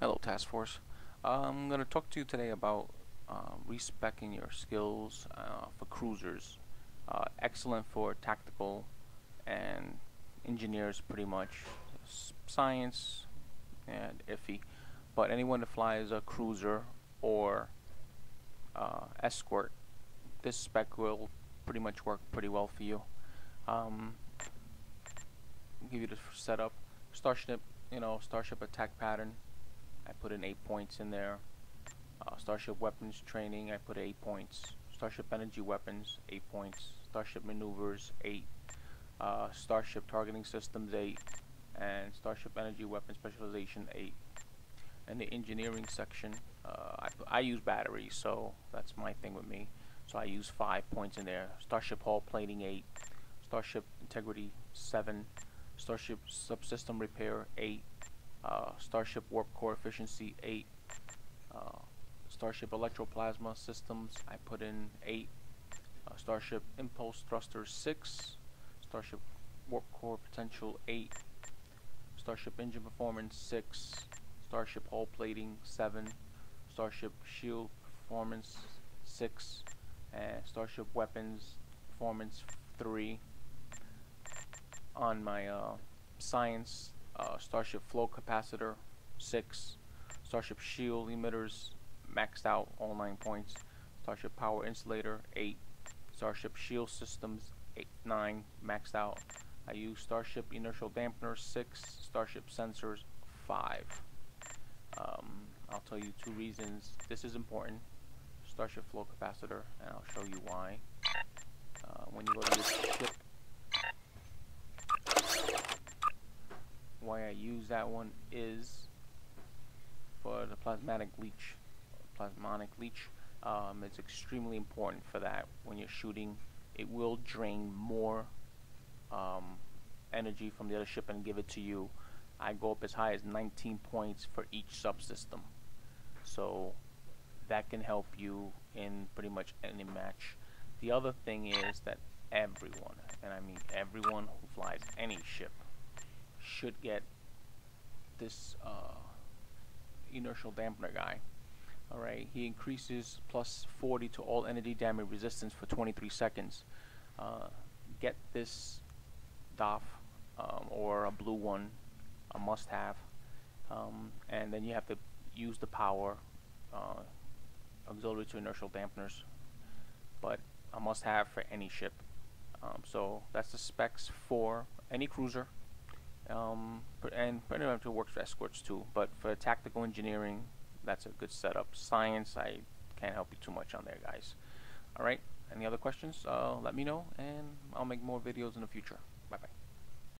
Hello Task Force. I'm going to talk to you today about uh, respecing your skills uh, for cruisers. Uh, excellent for tactical and engineers pretty much. Science and iffy. But anyone that flies a cruiser or uh, escort, this spec will pretty much work pretty well for you. Um, give you the setup. Starship, you know, Starship attack pattern I put in 8 points in there. Uh, Starship Weapons Training, I put 8 points. Starship Energy Weapons, 8 points. Starship Maneuvers, 8. Uh, Starship Targeting Systems, 8. And Starship Energy Weapon Specialization, 8. And the engineering section, uh, I, I use batteries, so that's my thing with me. So I use 5 points in there. Starship Hull Plating, 8. Starship Integrity, 7. Starship Subsystem Repair, 8 uh, Starship Warp Core Efficiency 8, uh, Starship Electroplasma Systems, I put in 8, uh, Starship Impulse Thruster 6, Starship Warp Core Potential 8, Starship Engine Performance 6, Starship Hull Plating 7, Starship Shield Performance 6, and Starship Weapons Performance 3. On my uh, Science uh, Starship Flow Capacitor 6, Starship Shield Emitters maxed out all 9 points, Starship Power Insulator 8, Starship Shield Systems 8, 9 maxed out. I use Starship Inertial Dampener 6, Starship Sensors 5. Um, I'll tell you two reasons this is important. Starship Flow Capacitor, and I'll show you why. Uh, when you go to this ship why I use that one is for the plasmatic leech plasmonic leech. Um, it's extremely important for that. When you're shooting it will drain more um, energy from the other ship and give it to you. I go up as high as 19 points for each subsystem. So that can help you in pretty much any match. The other thing is that everyone and I mean everyone who flies any ship should get this uh, inertial dampener guy. Alright, he increases plus 40 to all energy damage resistance for 23 seconds. Uh, get this DOF um, or a blue one, a must have. Um, and then you have to use the power uh, auxiliary to inertial dampeners. But a must have for any ship. Um, so that's the specs for any cruiser um, and it works for escorts too. But for tactical engineering, that's a good setup. Science, I can't help you too much on there, guys. All right. Any other questions? Uh, let me know, and I'll make more videos in the future. Bye bye.